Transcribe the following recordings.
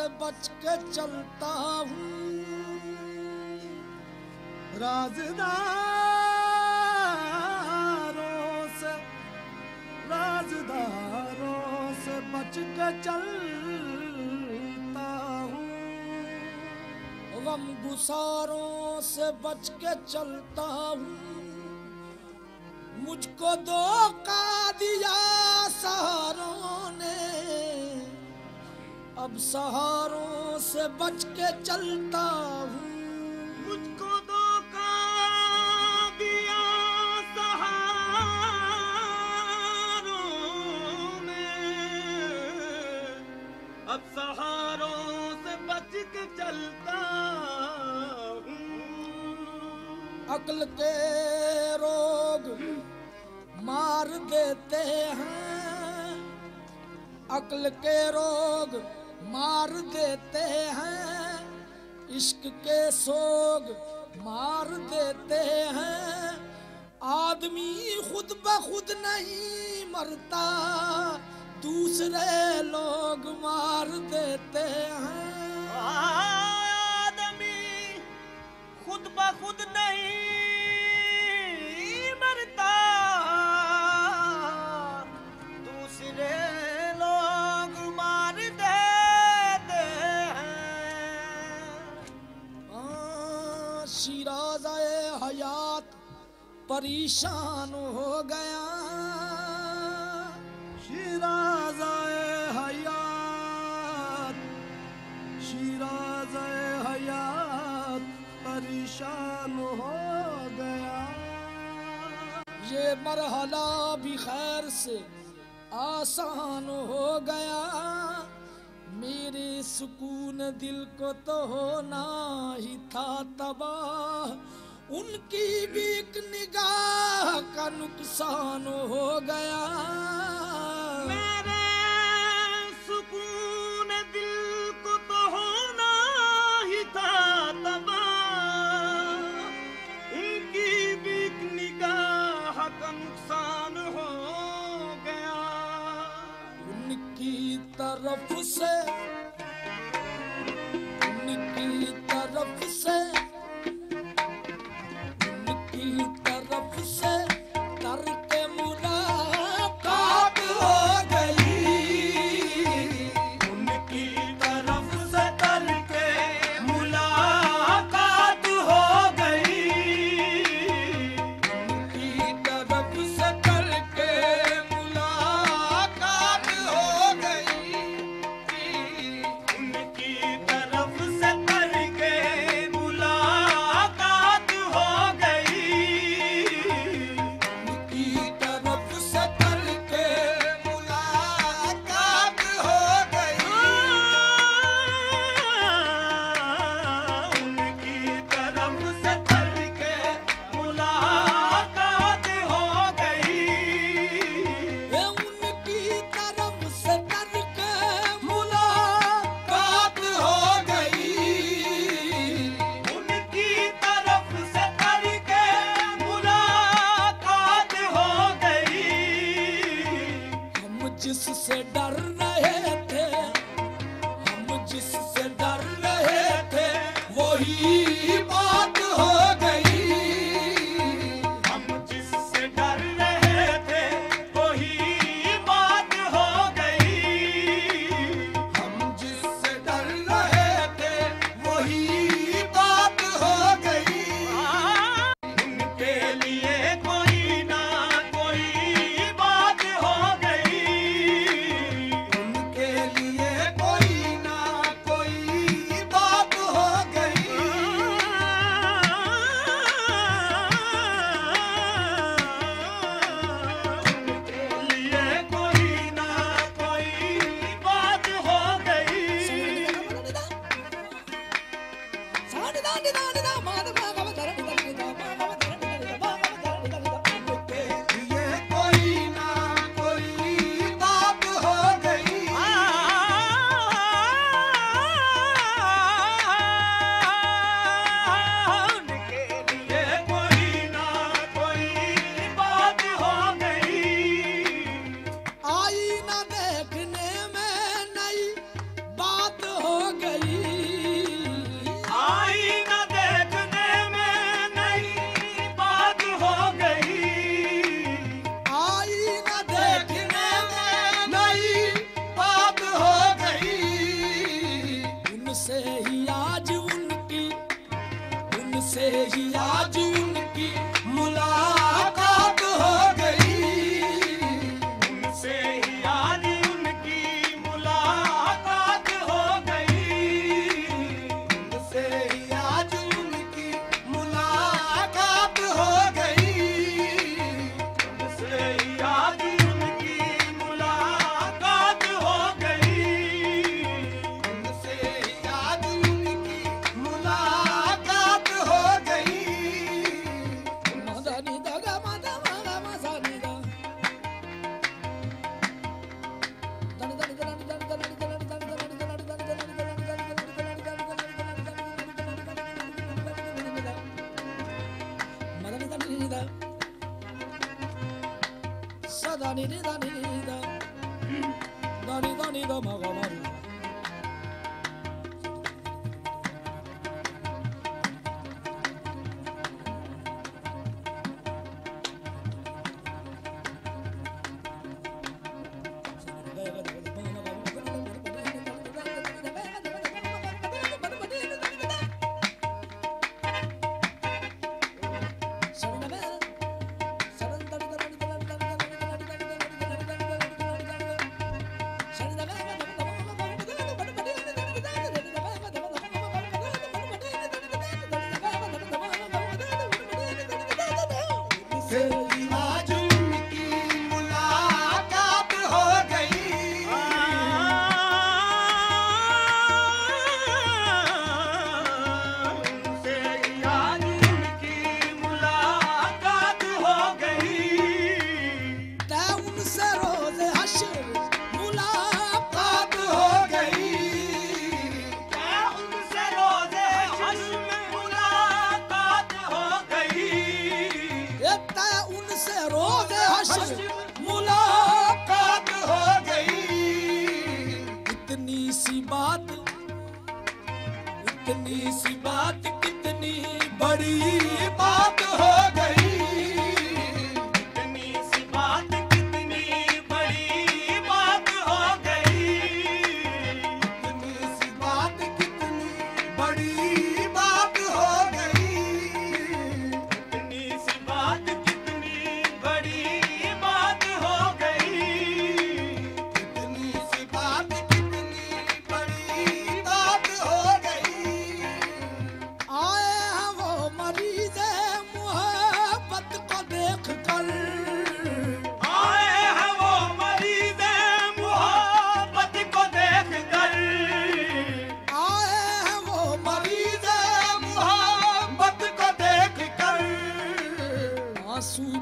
بچ کے چلتا ہوں۔ رازداروں سے رازداروں سے بچ کے چلتا ہوں۔ غم گساروں سے بچ کے چلتا ہوں۔ مجھ کو دھوکا دیا سہاروں نے۔ اب سہاروں سے بچ کے چلتا ہوں۔ مجھ کو دھوکا دیا سہاروں نے۔ اب سہاروں سے بچ کے چلتا ہوں۔ عقل کے روگ مار دیتے ہیں۔ عقل کے روگ مار دیتے ہیں، عشق کے سوگ مار دیتے ہیں۔ آدمی خود بخود نہیں مرتا، دوسرے لوگ مار دیتے ہیں۔ آدمی خود بخود نہیں آہ، شیرازہ حیات پریشان ہو گیا۔ شیرازہ حیات شیرازہ حیات پریشان ہو گیا۔ یہ مرحلہ بھی خیر سے آسان ہو گیا۔ میرے سکون دل کو تو ہونا ہی تھا تباہ۔ ان کی بھی ایک نگاہ کا نقصان ہو گیا۔ Rio. மாதவா seja adiante. da ni da ni da ni da ni da ma ga ma feliz. Bye. assunto.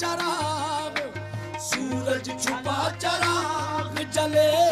چراغ سورج چھپا چراغ جلے